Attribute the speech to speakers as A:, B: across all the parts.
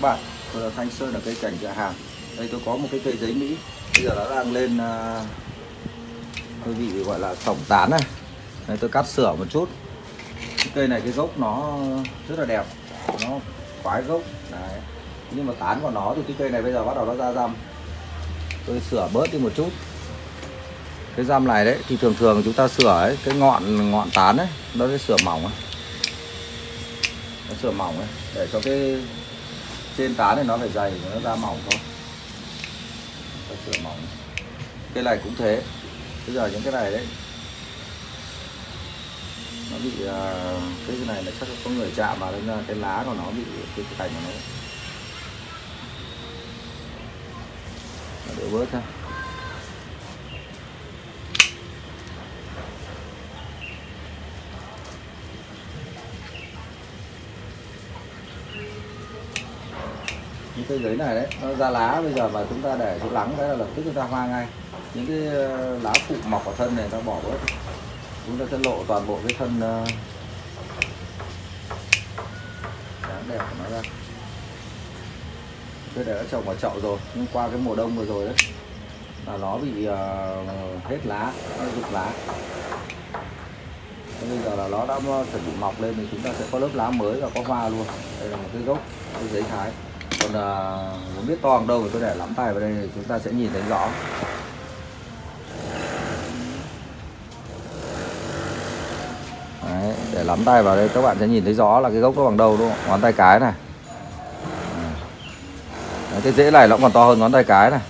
A: các bạn. Tôi là Thanh Sơn ở cây cảnh nhà hàng. Đây tôi có một cái cây giấy Mỹ. Bây giờ nó đang lên à, uh, Tôi bị gọi là tổng tán này. Đây tôi cắt sửa một chút. Cái Cây này cái gốc nó rất là đẹp. Nó quái gốc. Đấy. Nhưng mà tán của nó thì cái cây này bây giờ bắt đầu nó ra răm. Tôi sửa bớt đi một chút. Cái răm này đấy thì thường thường chúng ta sửa ấy cái ngọn ngọn tán ấy nó sẽ sửa mỏng ấy. nó sửa mỏng ấy để cho cái trên tán thì nó phải dày nó ra mỏng thôi. Nó sửa mỏng. Cái này cũng thế. Bây giờ những cái này đấy nó bị à, cái này là chắc có người chạm vào nên là cái lá của nó bị cái, cành của nó. Để bớt thôi cây giấy này đấy nó ra lá bây giờ mà chúng ta để chỗ lắng đấy là lập tức chúng ta hoa ngay. Những cái ờ, lá phụ mọc ở thân này ta bỏ bớt. Chúng ta sẽ lộ toàn bộ cái thân ờ, uh, dáng đẹp của nó ra. Cái này đã trồng vào chậu rồi nhưng qua cái mùa đông vừa rồi đấy là nó bị uh, hết lá nó rụng lá. Bây giờ là nó đã chuẩn bị mọc lên thì chúng ta sẽ có lớp lá mới và có hoa luôn. Đây là một cái gốc cái giấy thái còn à, muốn biết to bằng đâu thì tôi để lắm tay vào đây thì chúng ta sẽ nhìn thấy rõ. Đấy, để lắm tay vào đây các bạn sẽ nhìn thấy rõ là cái gốc nó bằng đâu đúng không? Ngón tay cái này. Đấy, cái rễ này nó còn to hơn ngón tay cái này.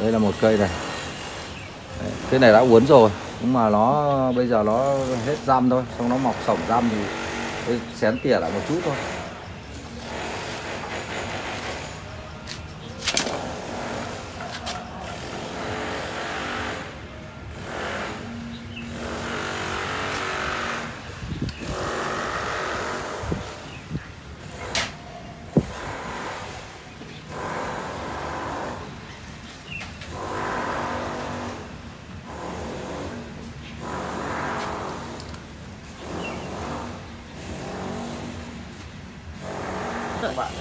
A: Đây là một cây này. Đấy, cái này đã uốn rồi nhưng mà nó bây giờ nó hết răm thôi xong nó mọc sổng răm thì xén tỉa lại một chút thôi. Các bạn.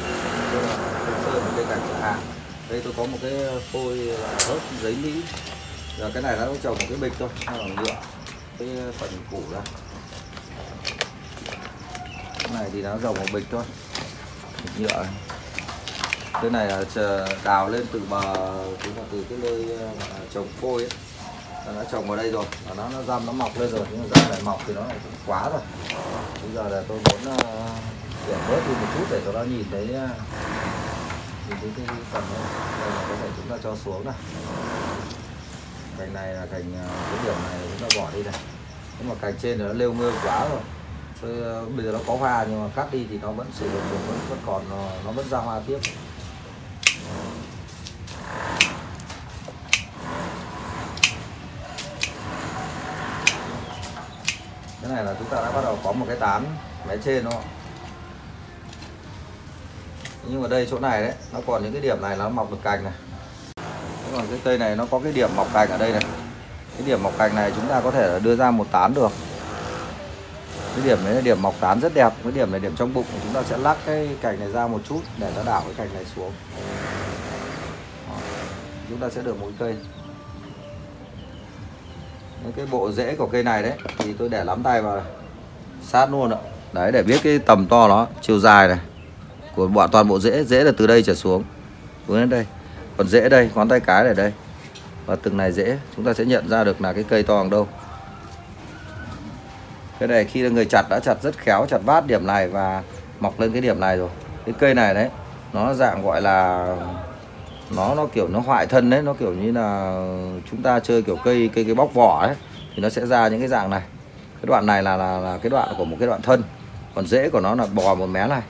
A: Đây là sơn cây cảnh cửa hàng. Đây tôi có một cái phôi hớt giấy mỹ. Và cái này nó trồng một cái bịch thôi nó bằng nhựa cái phần củ ra. Cái này thì nó trồng một bịch thôi. Bịch nhựa. Này. cái này là đào lên từ bờ tức là từ cái nơi ờ, trồng phôi ấy. Nó trồng vào đây rồi và nó nó răm nó mọc lên rồi. Nhưng mà răm này mọc thì nó lại quá rồi. Bây giờ là tôi muốn uh, rửa bớt đi một chút để cho nó nhìn thấy à, nhìn thấy cái phần này đây là có thể chúng ta cho xuống này. Cành này là cành à, cái điểm này chúng ta bỏ đi này. Nhưng mà cành trên nó lêu ngơ quá rồi. Tôi, à, bây giờ nó có hoa nhưng mà cắt đi thì nó vẫn sử dụng được vẫn, vẫn còn nó vẫn ra hoa tiếp. Cái này là chúng ta đã bắt đầu có một cái tán mé trên đúng không nhưng mà đây, chỗ này đấy, nó còn những cái điểm này nó mọc được cành này. Thế còn cái cây này nó có cái điểm mọc cành ở đây này. Cái điểm mọc cành này chúng ta có thể đưa ra một tán được. Cái điểm đấy là điểm mọc tán rất đẹp. Cái điểm này điểm trong bụng, chúng ta sẽ lắc cái cành này ra một chút để nó đảo cái cành này xuống. Đó. chúng ta sẽ được một cây. Cái bộ rễ của cây này đấy, thì tôi để lắm tay vào sát luôn ạ. Đấy, để biết cái tầm to nó, chiều dài này của bọn toàn bộ rễ rễ là từ đây trở xuống xuống đến đây. Còn rễ đây ngón tay cái ở đây. Và từng này rễ chúng ta sẽ nhận ra được là cái cây to bằng đâu. Cái này khi người chặt đã chặt rất khéo chặt vát điểm này và mọc lên cái điểm này rồi. Cái cây này đấy nó dạng gọi là nó nó kiểu nó hoại thân đấy nó kiểu như là chúng ta chơi kiểu cây cây cái bóc vỏ ấy thì nó sẽ ra những cái dạng này. Cái đoạn này là là, là cái đoạn của một cái đoạn thân. Còn rễ của nó là bò một mé này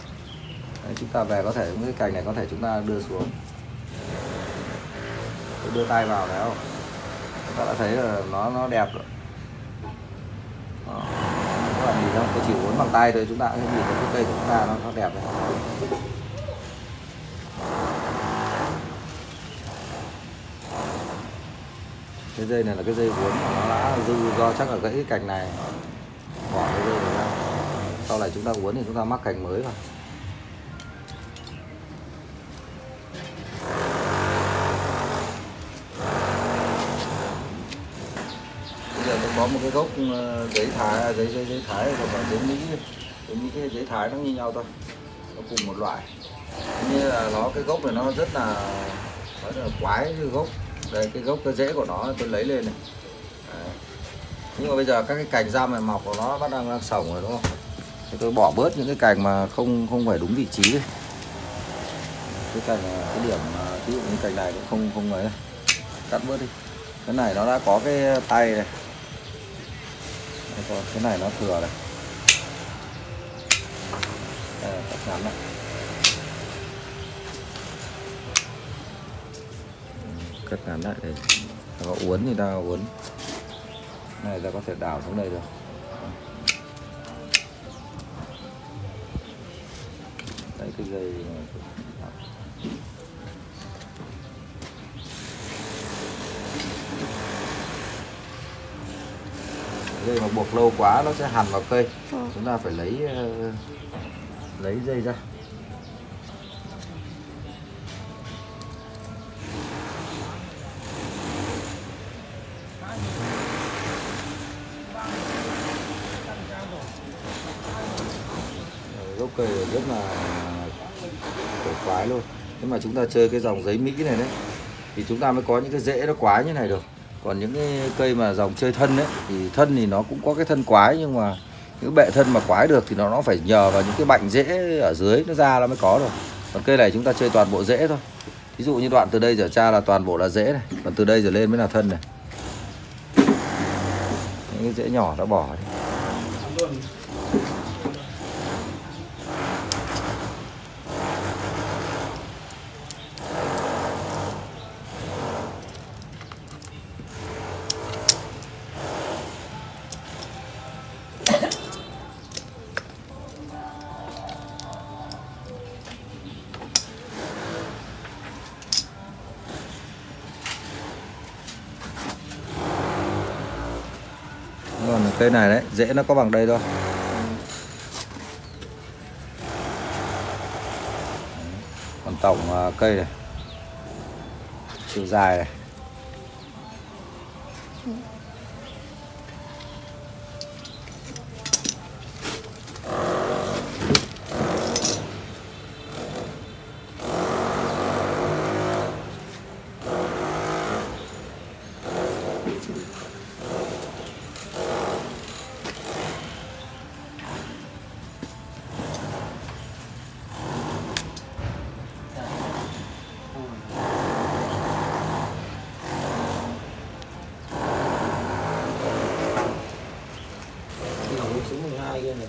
A: chúng ta về có thể cái cành này có thể chúng ta đưa xuống. Tôi đưa tay vào đấy không? Chúng ta đã thấy là nó nó đẹp rồi. Đó. các bạn nhìn không? Tôi chỉ uốn bằng tay thôi chúng ta cũng nhìn thấy cái cây của chúng ta nó, nó đẹp này. Cái dây này là cái dây uốn nó đã dư do chắc là gãy cái cành này. Bỏ cái dây này ra. Sau này chúng ta uốn thì chúng ta mắc cành mới vào. Có một cái gốc ờ, giấy thải giấy giấy giấy thải còn giấy mỹ giấy mỹ cái giấy thải nó như nhau thôi, nó cùng một loại. Như là nó, cái gốc này nó rất là rất là quái cái gốc. Đây, cái gốc cái rễ của nó, tôi lấy lên này. Đấy. nhưng mà bây giờ các cái cành ra này mọc của nó bắt đang đang sổng rồi, đúng không? Thì tôi bỏ bớt những cái cành mà không không phải đúng vị trí đi. Cái cành, cái điểm ví dụ như cành này cũng không không ấy. Cắt bớt đi. Cái này nó đã có cái tay này. Rồi, cái này nó thừa này. Đây là cắt ngắn này cắt ngắn lại để có uốn thì ta uốn. Này ta có thể đào xuống đây được đấy cái dây này. Dây mà buộc lâu quá nó sẽ hằn vào cây.
B: Ừ.
A: chúng ta phải lấy ờ, lấy dây ra. Ờ, gốc cây rất là cổ quái luôn. Nhưng mà chúng ta chơi cái dòng giấy mỹ này đấy thì chúng ta mới có những cái rễ nó quái như này được còn những cái cây mà dòng chơi thân ấy, thì thân thì nó cũng có cái thân quái, nhưng mà những bệ thân mà quái được thì nó nó phải nhờ vào những cái bệnh rễ ở dưới, nó ra nó mới có rồi còn cây này chúng ta chơi toàn bộ rễ thôi. Ví dụ như đoạn từ đây trở ra là toàn bộ là rễ này, còn từ đây trở lên mới là thân này. Những cái rễ nhỏ đã bỏ đi. Còn cây này đấy, dễ nó có bằng đây thôi. Còn tổng à, cây này. Chiều dài này. Ừ.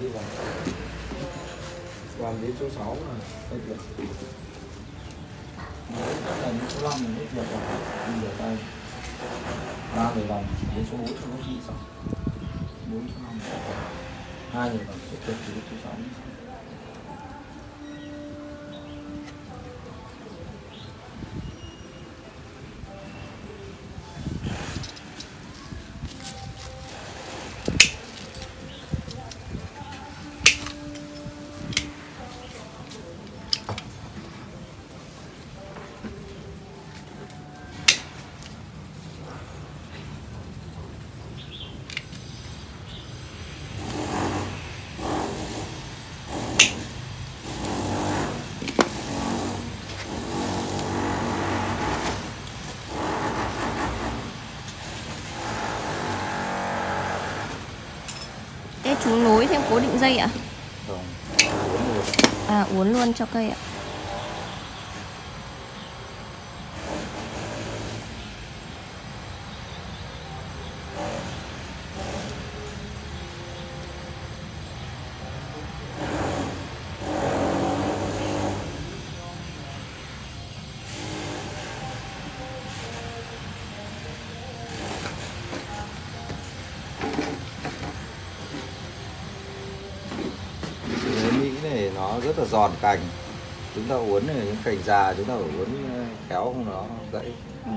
A: đi vào. Còn đến số 6 là hết việc Đấy, các lần số 5 mình hết việc rồi đi rửa tay. Ba người làm đến số 4 số 4 chị xong 4 số 5 hai người làm hết việc thì đến số 6
B: chú nối thêm cố định dây ạ?
A: Người.
B: À uốn luôn cho cây ạ.
A: Nó rất là giòn cành chúng ta uốn này, những cành già chúng ta phải uốn ờ, khéo không nó, gãy
B: Ừ.